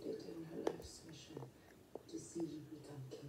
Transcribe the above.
succeeded in her life's mission to see you become king.